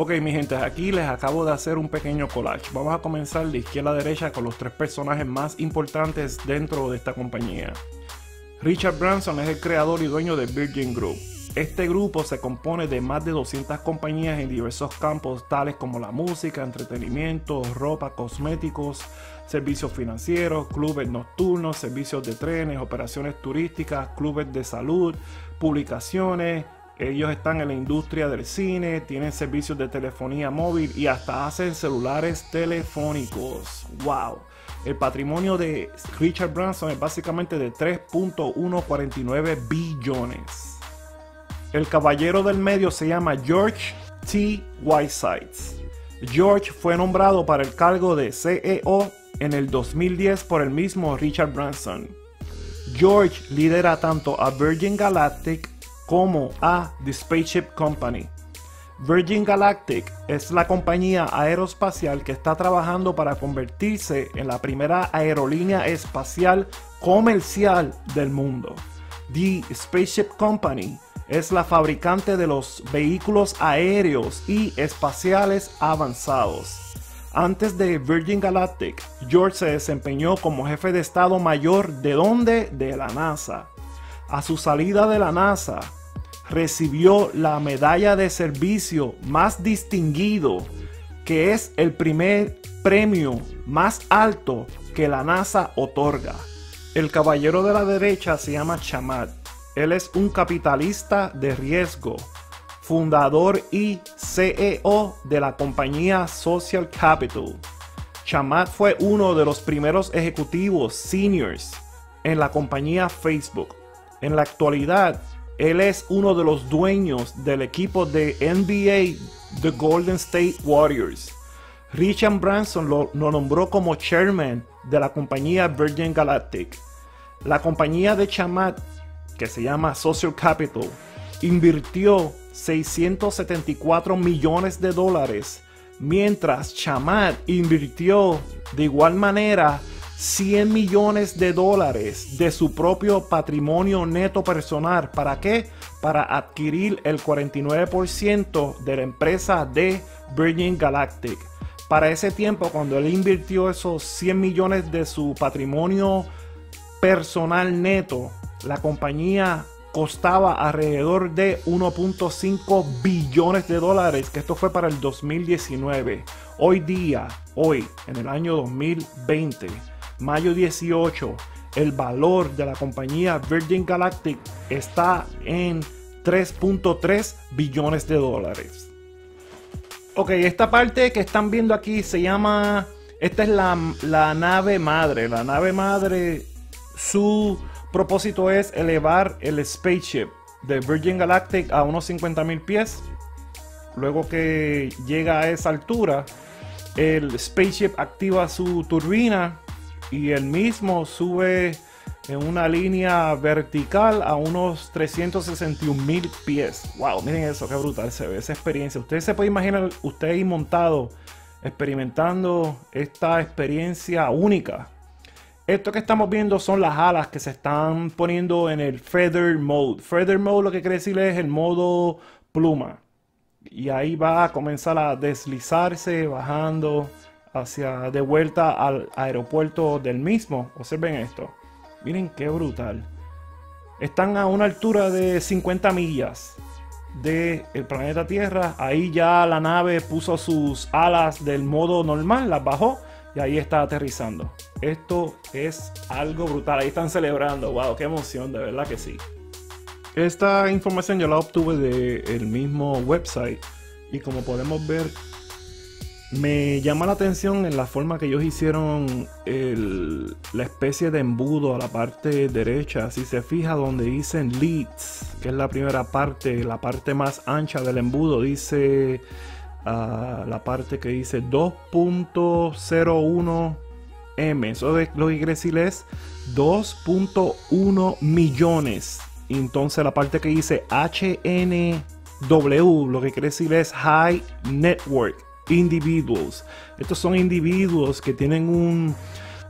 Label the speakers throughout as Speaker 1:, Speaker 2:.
Speaker 1: Ok, mi gente, aquí les acabo de hacer un pequeño collage. Vamos a comenzar de izquierda a derecha con los tres personajes más importantes dentro de esta compañía. Richard Branson es el creador y dueño de Virgin Group. Este grupo se compone de más de 200 compañías en diversos campos tales como la música, entretenimiento, ropa, cosméticos, servicios financieros, clubes nocturnos, servicios de trenes, operaciones turísticas, clubes de salud, publicaciones, ellos están en la industria del cine, tienen servicios de telefonía móvil y hasta hacen celulares telefónicos. ¡Wow! El patrimonio de Richard Branson es básicamente de 3.149 billones. El caballero del medio se llama George T. Whitesides. George fue nombrado para el cargo de CEO en el 2010 por el mismo Richard Branson. George lidera tanto a Virgin Galactic como a The Spaceship Company. Virgin Galactic es la compañía aeroespacial que está trabajando para convertirse en la primera aerolínea espacial comercial del mundo. The Spaceship Company es la fabricante de los vehículos aéreos y espaciales avanzados. Antes de Virgin Galactic, George se desempeñó como jefe de Estado Mayor de donde? De la NASA. A su salida de la NASA, recibió la medalla de servicio más distinguido, que es el primer premio más alto que la NASA otorga. El caballero de la derecha se llama Chamat. Él es un capitalista de riesgo, fundador y CEO de la compañía Social Capital. Chamat fue uno de los primeros ejecutivos seniors en la compañía Facebook. En la actualidad, él es uno de los dueños del equipo de NBA, The Golden State Warriors. Richard Branson lo, nombró como chairman de la compañía Virgin Galactic. La compañía de Chamat, que se llama Social Capital, invirtió 674 millones de dólares, mientras Chamat invirtió de igual manera 100 millones de dólares de su propio patrimonio neto personal. ¿Para qué? Para adquirir el 49% de la empresa de Virgin Galactic. Para ese tiempo, cuando él invirtió esos 100 millones de su patrimonio personal neto, la compañía costaba alrededor de 1.5 billones de dólares, que esto fue para el 2019. Hoy día, hoy, en el año 2020, mayo 18, el valor de la compañía Virgin Galactic está en 3.3 billones de dólares. Ok, esta parte que están viendo aquí se llama, esta es la, la nave madre. La nave madre, su propósito es elevar el spaceship de Virgin Galactic a unos 50 mil pies. Luego que llega a esa altura, el spaceship activa su turbina y el mismo sube en una línea vertical a unos 361 mil pies. Wow, miren eso, qué brutal se ve esa experiencia. Usted se puede imaginar usted ahí montado experimentando esta experiencia única. Esto que estamos viendo son las alas que se están poniendo en el feather mode. Feather mode lo que quiere decir es el modo pluma. Y ahí va a comenzar a deslizarse, bajando hacia de vuelta al aeropuerto del mismo. Observen esto. Miren qué brutal. Están a una altura de 50 millas del planeta Tierra. Ahí ya la nave puso sus alas del modo normal, las bajó y ahí está aterrizando. Esto es algo brutal. Ahí están celebrando. Wow, qué emoción, de verdad que sí. Esta información yo la obtuve del mismo website y como podemos ver me llama la atención en la forma que ellos hicieron la especie de embudo a la parte derecha. Si se fija donde dicen leads, que es la primera parte, la parte más ancha del embudo, dice ah, la parte que dice 2.01 M. Eso es, lo que quiere decir es 2.1 millones. Entonces la parte que dice HNW, lo que quiere decir es High Network individuals. Estos son individuos que tienen un,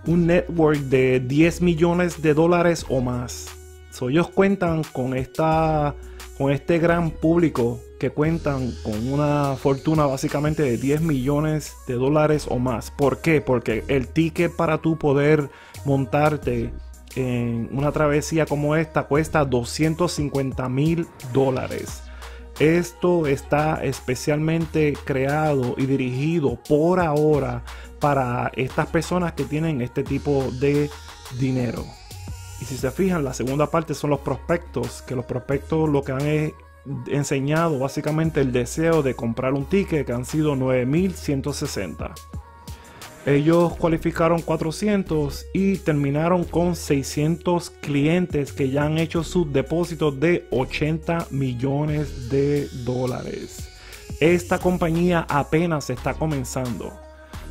Speaker 1: network de 10 millones de dólares o más. So, ellos cuentan con esta con este gran público que cuentan con una fortuna básicamente de 10 millones de dólares o más. ¿Por qué? Porque el ticket para tú poder montarte en una travesía como esta cuesta 250 mil dólares. Esto está especialmente creado y dirigido por ahora para estas personas que tienen este tipo de dinero. Y si se fijan, la segunda parte son los prospectos, que los prospectos lo que han enseñado básicamente el deseo de comprar un ticket, que han sido 9160. Ellos cualificaron 400 y terminaron con 600 clientes que ya han hecho sus depósitos de 80 millones de dólares. Esta compañía apenas está comenzando.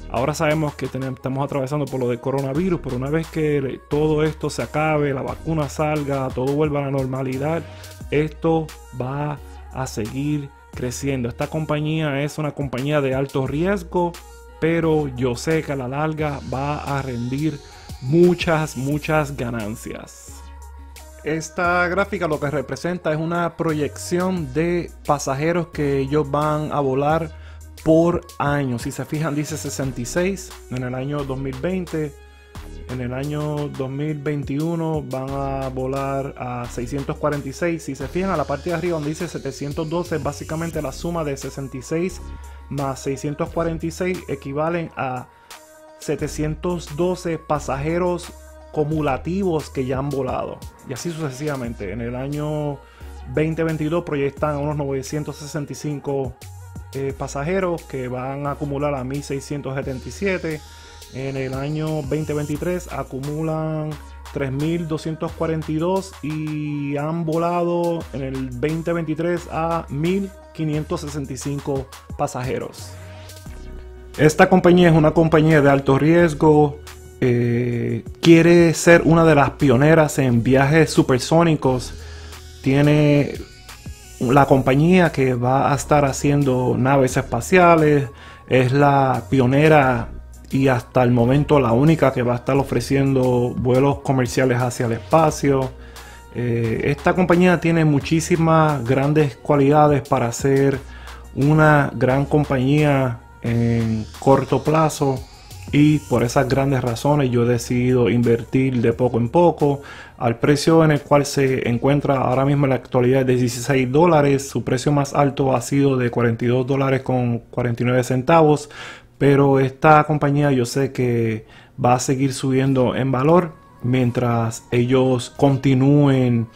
Speaker 1: Ahora sabemos que estamos atravesando por lo de coronavirus, pero una vez que todo esto se acabe, la vacuna salga, todo vuelva a la normalidad, esto va a seguir creciendo. Esta compañía es una compañía de alto riesgo, pero yo sé que a la larga va a rendir muchas, muchas ganancias. Esta gráfica lo que representa es una proyección de pasajeros que ellos van a volar por año. Si se fijan, dice 66 en el año 2020. En el año 2021 van a volar a 646. Si se fijan a la parte de arriba donde dice 712, es básicamente la suma de 66 más 646 equivalen a 712 pasajeros cumulativos que ya han volado. Y así sucesivamente. En el año 2022 proyectan unos 965 eh, pasajeros que van a acumular a 1677. En el año 2023 acumulan 3242 y han volado en el 2023 a 1565 pasajeros. Esta compañía es una compañía de alto riesgo. Eh, quiere ser una de las pioneras en viajes supersónicos. Tiene la compañía que va a estar haciendo naves espaciales es la pionera y hasta el momento la única que va a estar ofreciendo vuelos comerciales hacia el espacio. Eh, esta compañía tiene muchísimas grandes cualidades para ser una gran compañía en corto plazo y por esas grandes razones yo he decidido invertir de poco en poco al precio en el cual se encuentra ahora mismo en la actualidad de 16 dólares su precio más alto ha sido de 42 dólares con 49 centavos pero esta compañía yo sé que va a seguir subiendo en valor mientras ellos continúen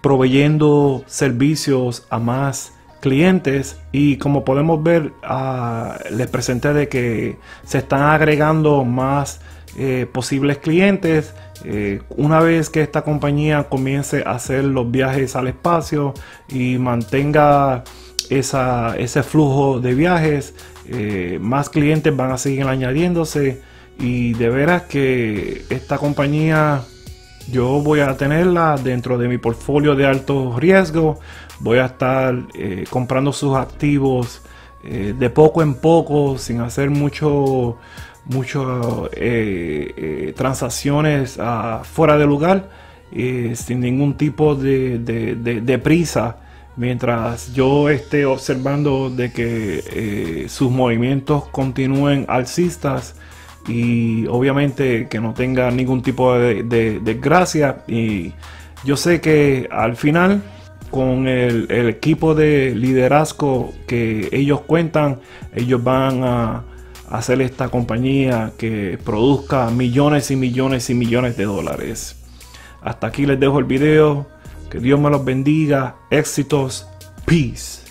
Speaker 1: proveyendo servicios a más clientes. Y como podemos ver ah, les presenté de que se están agregando más eh, posibles clientes eh, una vez que esta compañía comience a hacer los viajes al espacio y mantenga ese flujo de viajes eh, más clientes van a seguir añadiéndose y de veras que esta compañía yo voy a tenerla dentro de mi portfolio de alto riesgo. Voy a estar eh, comprando sus activos eh, de poco en poco, sin hacer mucho, eh, transacciones uh, fuera de lugar, sin ningún tipo de, de, prisa. Mientras yo esté observando de que sus movimientos continúen alcistas y obviamente que no tenga ningún tipo de, desgracia. Y yo sé que al final, con el, equipo de liderazgo que ellos cuentan, ellos van a hacer esta compañía que produzca millones y millones y millones de dólares. Hasta aquí les dejo el video. Que Dios me los bendiga. Éxitos. Peace.